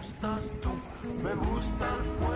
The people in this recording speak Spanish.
gustas tú, me gusta el fuego,